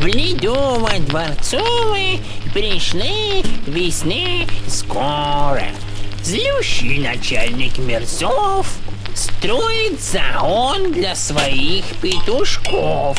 в Ледово-Дворцовой пришли весны скоро. Злющий начальник Мерзов строит загон для своих петушков.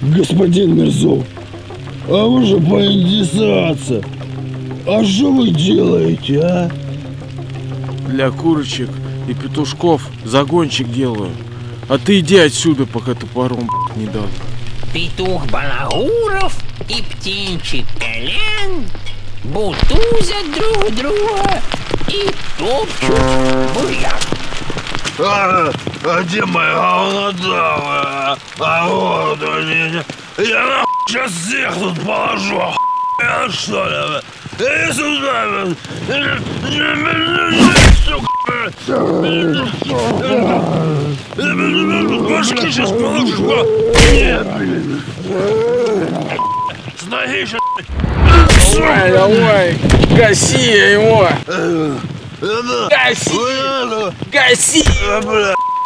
Господин Мерзов, а можно поинтересоваться, а что вы делаете, а? Для курочек и петушков загончик делаю. А ты иди отсюда, пока топором не дал. Петух Балагуров и птенчик Колян бутузят друг друга и топчут бурьян. А, а где моя говнодавая? А вот они. Я нахуй сейчас всех тут положу, охуенно, что ли? Иди сюда, сука! Башки сейчас положишь, ба! Нет! С ноги сейчас... Давай, давай, гаси его! Гаси! Гаси!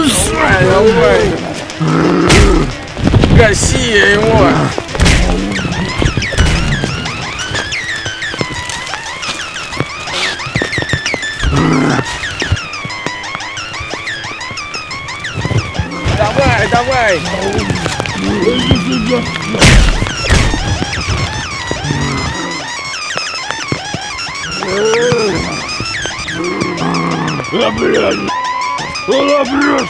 Давай, давай! Гаси его! Давай, давай! А, блядь! Сука, блядь!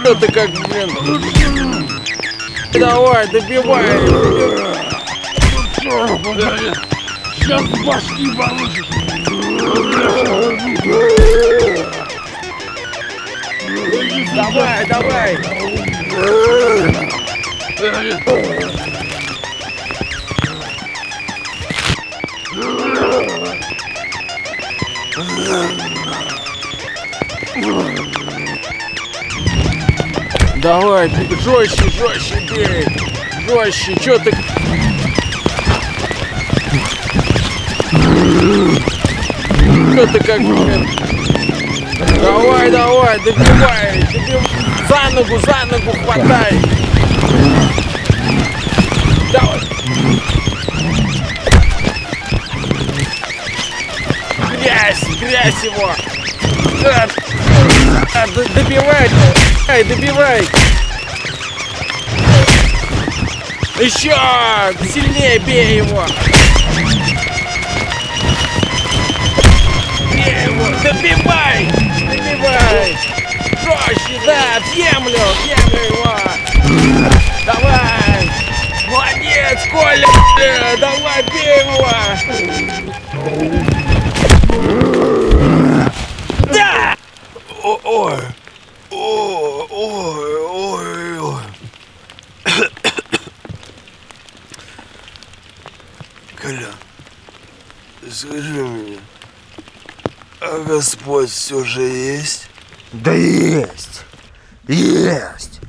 Что ты как, блин? Давай, добивай! Сейчас башки получишь! Давай, давай! Давай, жестче, жестче бей! Жестче, чё ты... Чё ты как? Давай, давай, добивай! добив- За ногу, за ногу хватай! Грязь, грязь его! А, а, добивай! Ай, добивай! Еще! Сильнее бей его! Бей его! Добивай! Добивай! Жестче, да! В землю! В землю его! Давай! Молодец, Коля! бля, Давай, бей его! Ой, ой, ой, ой, ой. Коля, скажи мне, а Господь все же есть? Да есть! Есть!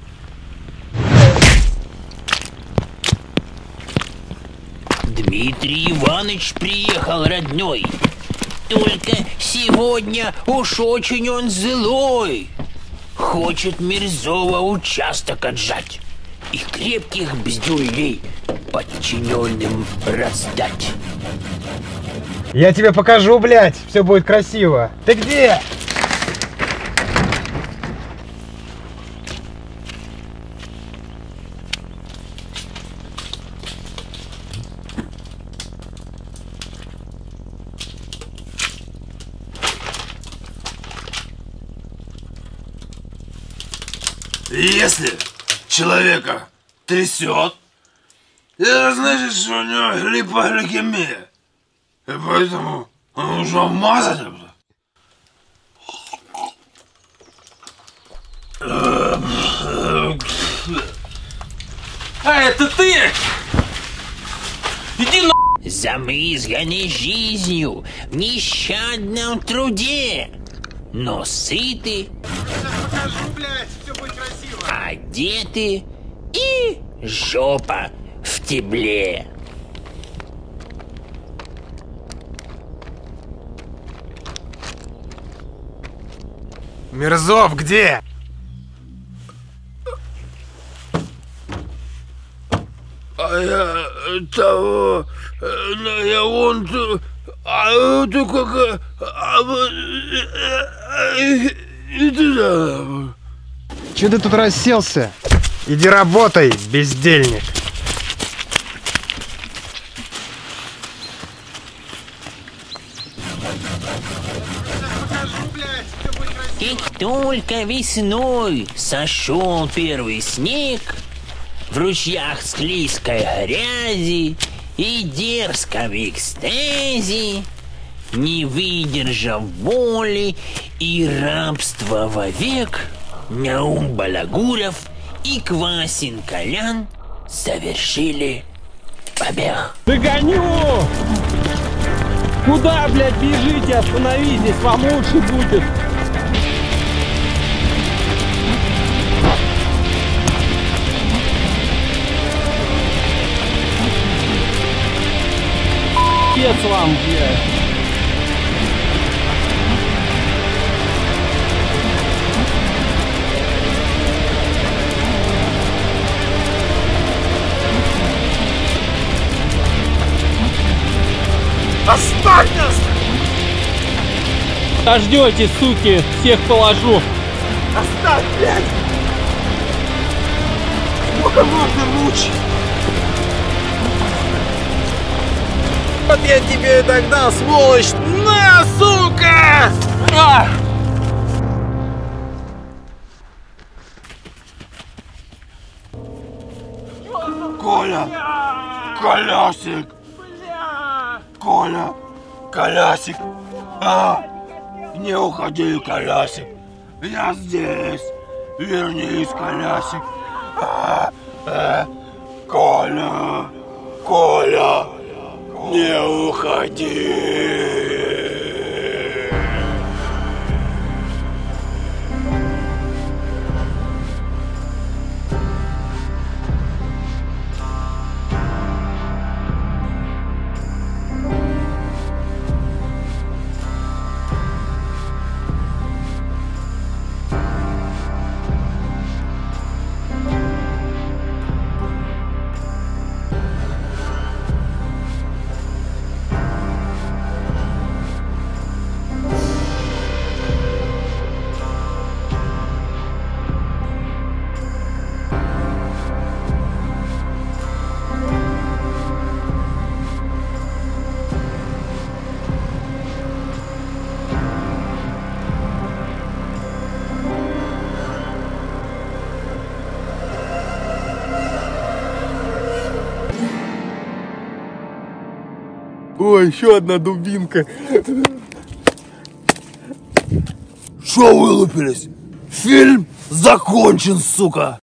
Дмитрий Иванович приехал, родной. Только сегодня уж очень он злой. Хочет Мирзова участок отжать и крепких бздюлей подчиненным раздать. Я тебе покажу, блядь, все будет красиво. Ты где? Если человека трясет, это значит, что у него гипогликемия. И поэтому нужно вмазать это. А, это ты! Иди на... Замызганы жизнью в нещадном труде, но сыты, одеты и жопа в тепле. Мерзов где? А я э, того, э, ну, я вон, ту- а ты как, э, а, вот, э, э, и туда. Че ты тут расселся? Иди работай, бездельник. Как только весной сошел первый снег, в ручьях склизкой грязи и дерзком экстазе, не выдержав боли и рабства вовек, Наум Балагуров и Квасин Колян совершили побег. Догоню! Куда, блядь, бежите? Остановитесь, вам лучше будет. Пец вам, блядь. Оставь нас! Дождетесь, суки, всех положу. Оставь, блядь! Сколько можно мучить? Вот я тебе и тогда, сволочь! На, сука! А! Коля! Колясик! Коля! Колясик! А! Не уходи, Колясик! Я здесь! Вернись, Колясик! А, а, Коля! Коля! Не уходи! Ой, еще одна дубинка. Что вылупились? Фильм закончен, сука!